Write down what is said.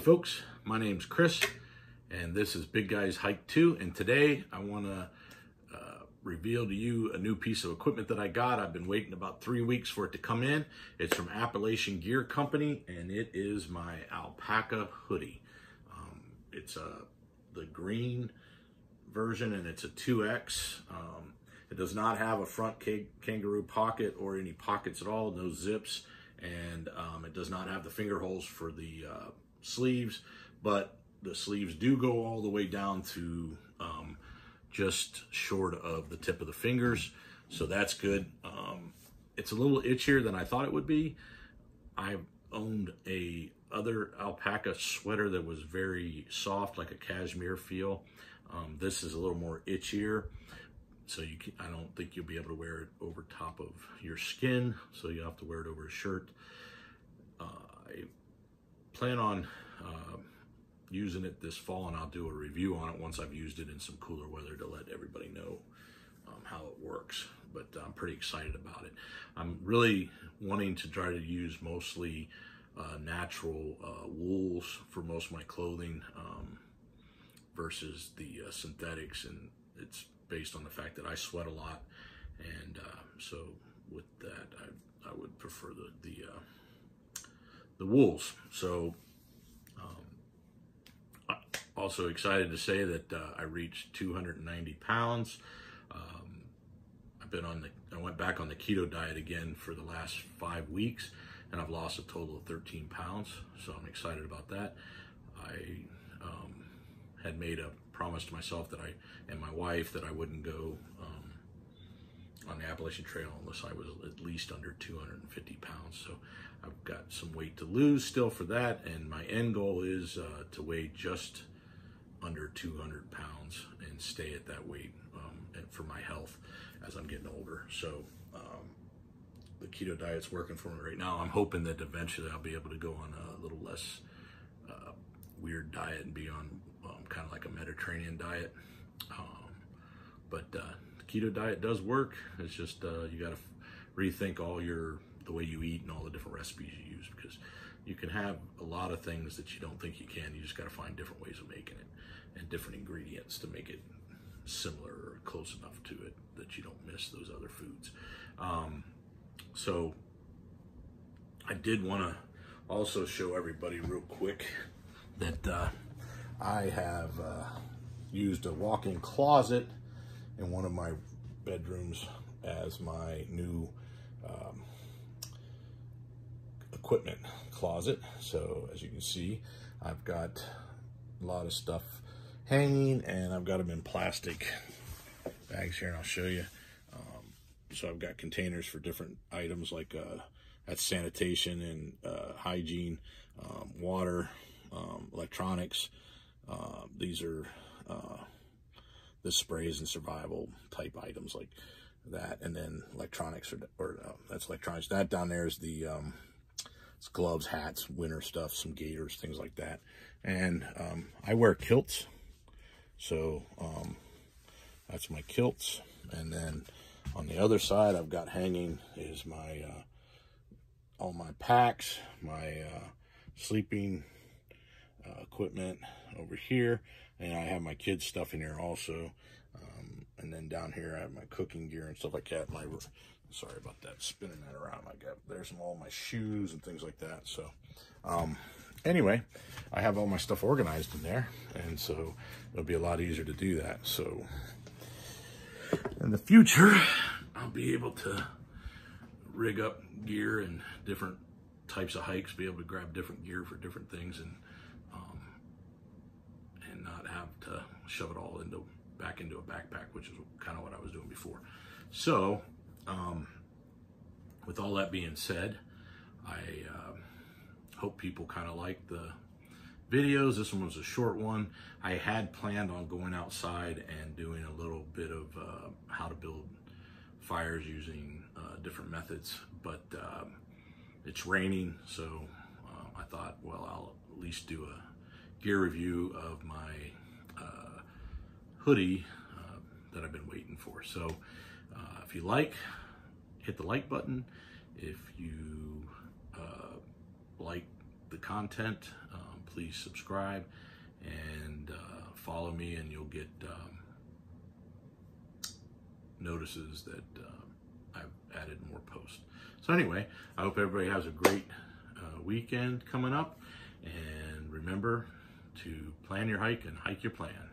folks. My name's Chris, and this is Big Guys Hike Too. And today I want to uh, reveal to you a new piece of equipment that I got. I've been waiting about three weeks for it to come in. It's from Appalachian Gear Company, and it is my alpaca hoodie. Um, it's a, the green version, and it's a 2X. Um, it does not have a front kangaroo pocket or any pockets at all, no zips and um, it does not have the finger holes for the uh, sleeves, but the sleeves do go all the way down to um, just short of the tip of the fingers, so that's good. Um, it's a little itchier than I thought it would be. I owned a other alpaca sweater that was very soft, like a cashmere feel. Um, this is a little more itchier, so you can, I don't think you'll be able to wear it over top of your skin, so you have to wear it over a shirt. Uh, plan on uh, using it this fall, and I'll do a review on it once I've used it in some cooler weather to let everybody know um, how it works. But I'm pretty excited about it. I'm really wanting to try to use mostly uh, natural uh, wools for most of my clothing um, versus the uh, synthetics, and it's based on the fact that I sweat a lot, and uh, so with that, I, I would prefer the the uh, the wools. So, um, also excited to say that uh, I reached 290 pounds. Um, I've been on the I went back on the keto diet again for the last five weeks, and I've lost a total of 13 pounds. So I'm excited about that. I um, had made a promise to myself that I and my wife that I wouldn't go um, on the Appalachian Trail unless I was at least under 250 pounds. So I've got some weight to lose still for that, and my end goal is uh, to weigh just under 200 pounds and stay at that weight um, for my health as I'm getting older. So um, the keto diet's working for me right now. I'm hoping that eventually I'll be able to go on a little less uh, weird diet and be on um, kind of like a Mediterranean diet. Um, but uh, keto diet does work. It's just uh, you got to rethink all your the way you eat and all the different recipes you use because you can have a lot of things that you don't think you can. You just got to find different ways of making it and different ingredients to make it similar or close enough to it that you don't miss those other foods. Um, so I did want to also show everybody real quick that uh, I have uh, used a walk-in closet in one of my bedrooms as my new um, equipment closet. So as you can see, I've got a lot of stuff hanging and I've got them in plastic bags here and I'll show you. Um, so I've got containers for different items like uh, that's sanitation and uh, hygiene, um, water, um, electronics, uh, these are uh, the sprays and survival type items like that. And then electronics, or, or uh, that's electronics. That down there is the um, it's gloves, hats, winter stuff, some gaiters, things like that. And um, I wear kilts. So um, that's my kilts. And then on the other side, I've got hanging is my uh, all my packs, my uh, sleeping uh, equipment over here. And I have my kids' stuff in here also. Um, and then down here, I have my cooking gear and stuff like that. My sorry about that, spinning that around. I got there's all my shoes and things like that. So, um, anyway, I have all my stuff organized in there, and so it'll be a lot easier to do that. So, in the future, I'll be able to rig up gear and different types of hikes, be able to grab different gear for different things, and to shove it all into back into a backpack, which is kind of what I was doing before. So, um, with all that being said, I uh, hope people kind of like the videos. This one was a short one. I had planned on going outside and doing a little bit of uh, how to build fires using uh, different methods, but um, it's raining, so uh, I thought, well, I'll at least do a gear review of my hoodie uh, that I've been waiting for. So uh, if you like, hit the like button. If you uh, like the content, um, please subscribe and uh, follow me, and you'll get um, notices that uh, I've added more posts. So anyway, I hope everybody has a great uh, weekend coming up, and remember to plan your hike and hike your plan.